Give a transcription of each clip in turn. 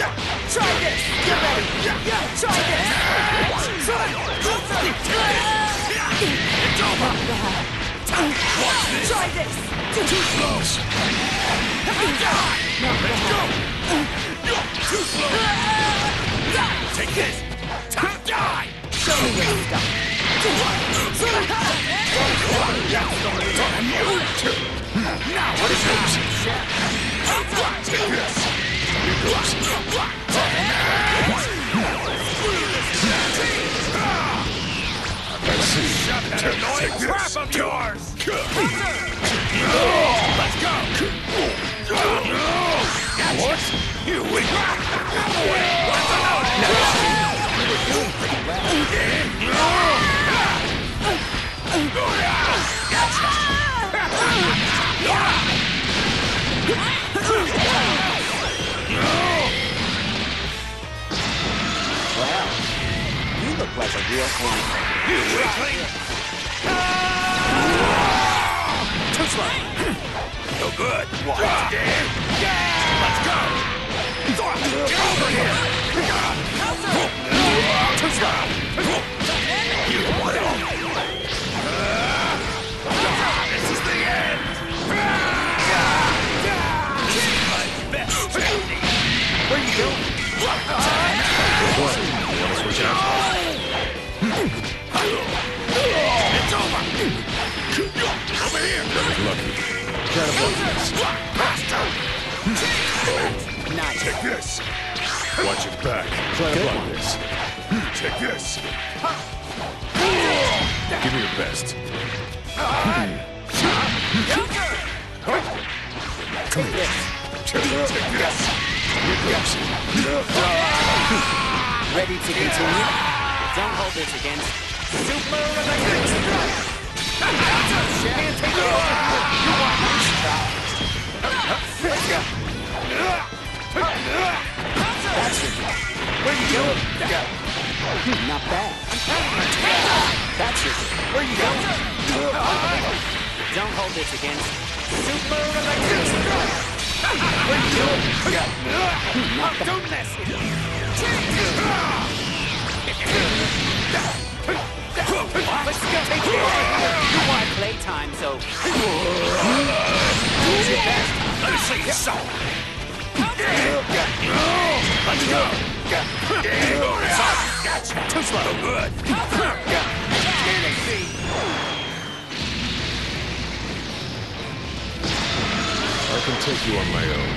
Try this! Get ready! Try this! Try! It's over! Watch this! Try this! Too slow! Let's go! You're too slow! Take this! Die! Show me your stuff! Now, what is this? Take this! Blah! Blah! Look like a real handful. You weakling. Too slow. No good. What? Let's go. Get over here. It's over. Over here. Lucky. Faster. Nice. Take this. Watch your back. Try to block this. Take this. Give me your best. Take this. Take this. Ready to continue? Don't hold this against Super Can't take it over. You want this shot? Let's go. Where you going? Not bad. That's it. Where you going? Don't hold this against Super Where you going? Not bad. Don't mess with. You want playtime, so use your best. Let me see you some. Let's go. Gotcha. Too slow. No good. I can take you on my own.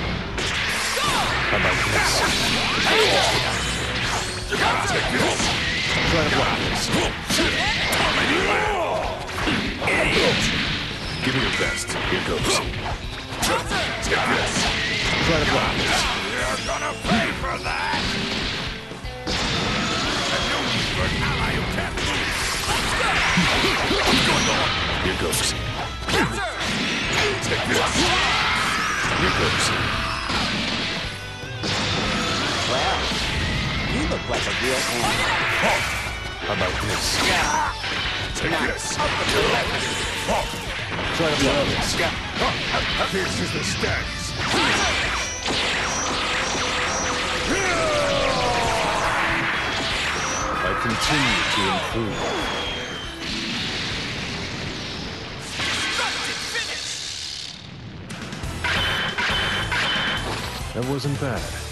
How about this? Take this. Try to block. Give me your best. Here goes. Take this. Try to block this. You're gonna pay for that. No need for? Here goes. Take this. Here goes. Like a real animal. How about this? Take this. Try to. This is the stance. I continue to improve. That wasn't bad.